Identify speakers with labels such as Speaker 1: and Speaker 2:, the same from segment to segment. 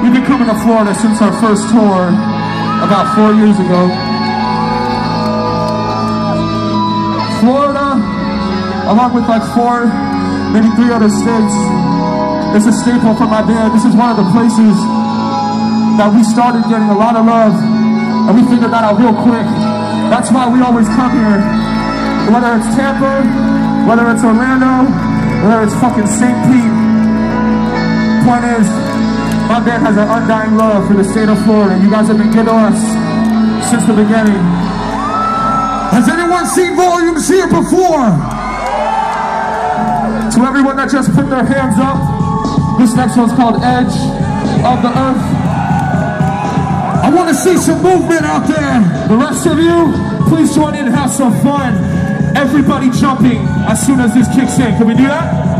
Speaker 1: We've been coming to Florida since our first tour about four years ago. Florida, along with like four, maybe three other states, is a staple for my band. This is one of the places that we started getting a lot of love, and we figured that out real quick. That's why we always come here. Whether it's Tampa, whether it's Orlando, whether it's fucking St. Pete. Point is, my band has an undying love for the state of Florida. You guys have been good to us since the beginning.
Speaker 2: Has anyone seen volumes here before?
Speaker 1: To everyone that just put their hands up, this next one's called Edge of the Earth.
Speaker 2: I want to see some movement out there.
Speaker 1: The rest of you, please join in and have some fun. Everybody jumping as soon as this kicks in. Can we do that?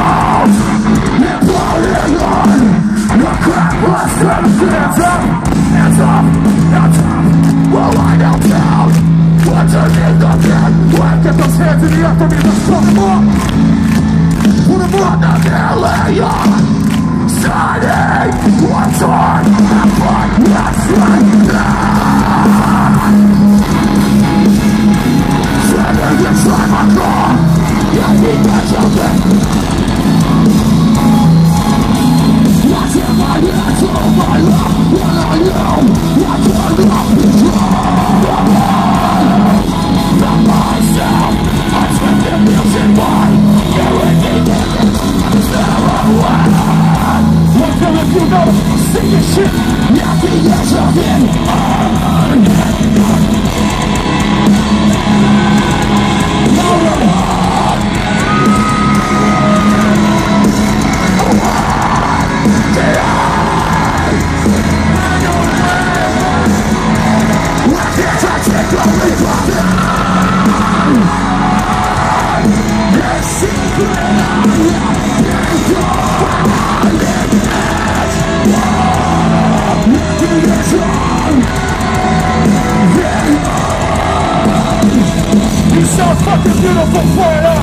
Speaker 1: Hands up, hands up, hands up. Well, I know down. What's underneath the bed? Well, get those hands in the air for me. Let's put them up. Put them up. Laying. Signing. Your shit. Nothing is nothing. You beautiful, Florida.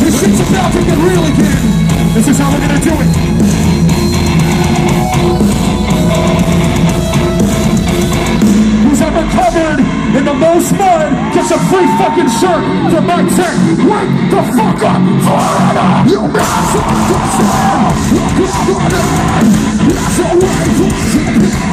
Speaker 1: This shit's about to get real again. This is how we're gonna do it. Ever covered in the most mud gets a free fucking shirt from my tent. Wake the fuck up, Florida! You massive yourself! Look at the That's a way to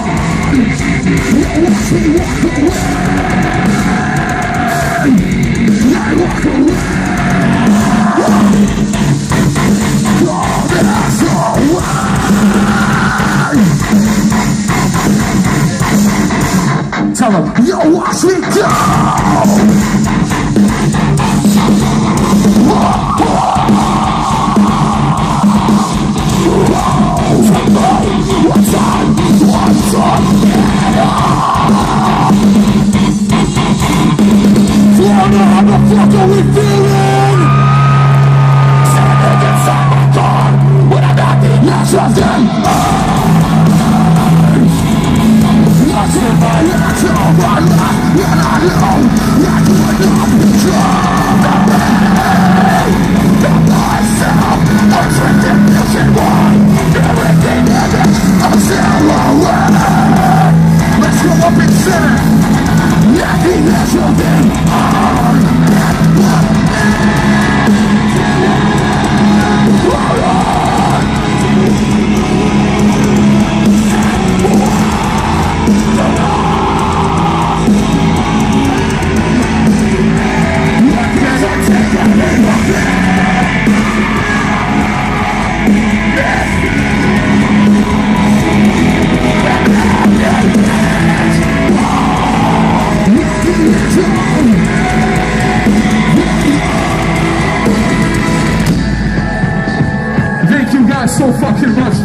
Speaker 1: Tell him, yo, watch me go! What's on? What's on? How the fuck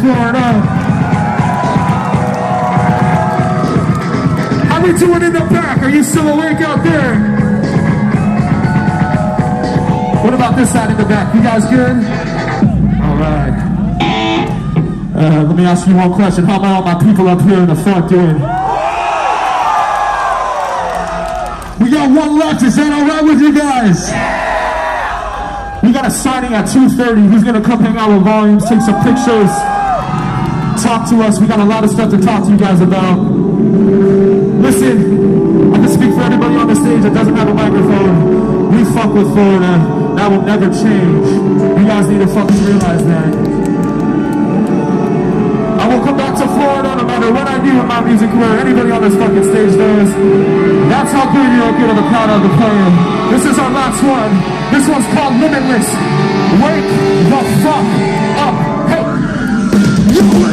Speaker 1: Florida. How we doing in the back? Are you still awake out there? What about this side in the back? You guys good? All right. Uh, let me ask you one question. How about all my people up here in the front doing? We got one left. Is that all right with you guys? Got a signing at 2.30. He's going to come hang out with Volumes, take some pictures, talk to us. We got a lot of stuff to talk to you guys about. Listen, I can speak for everybody on the stage that doesn't have a microphone. We fuck with Florida. That will never change. You guys need to fucking realize that. Will come back to Florida no matter what I do with my music career. Anybody on this fucking stage does. That's how good you are good of the crowd of the playing. This is our last one. This one's called Limitless. Wake the fuck up. Hey.